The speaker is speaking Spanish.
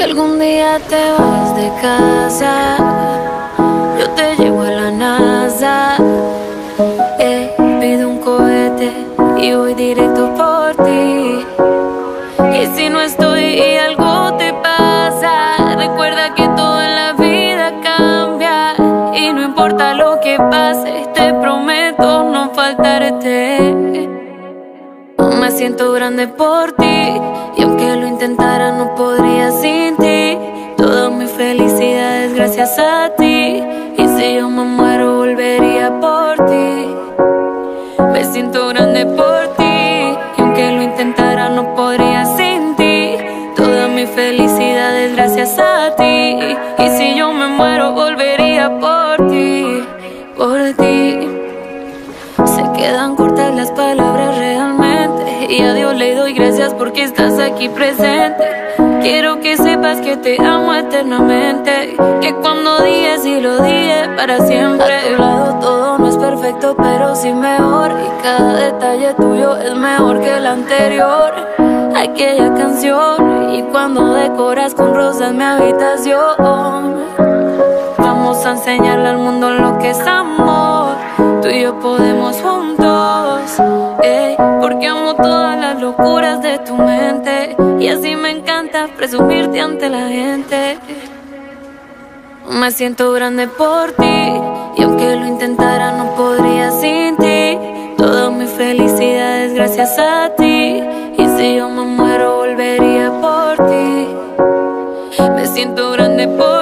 algún día te vas de casa, yo te llevo a la NASA. Eh, pido un cohete y voy directo por ti. Y si no estoy y algo te pasa, recuerda que todo en la vida cambia. Y no importa lo que pase, te prometo no faltarte. Me siento grande por ti y aunque lo intentara no podría sin muero volvería por ti. Me siento grande por ti y aunque lo intentara no podría sin ti. Toda mi felicidad es gracias a ti y si yo me muero volvería por ti, por ti. Se quedan cortas las palabras realmente Y a Dios le doy gracias porque estás aquí presente Quiero que sepas que te amo eternamente. Que cuando dije sí lo dije para siempre. A tu lado todo no es perfecto pero sí mejor. Y cada detalle tuyo es mejor que el anterior. Aquella canción Y cuando decoras con rosas mi habitación. Vamos a enseñarle al mundo lo que es amor. Tú y yo podemos juntos, eh, porque amo las locuras de tu mente. Y así me encanta presumirte ante la gente. Me siento grande por ti. Y aunque lo intentara, no podría sin ti. Toda mi felicidad es gracias a ti. Y si yo me muero, volvería por ti. Me siento grande por ti.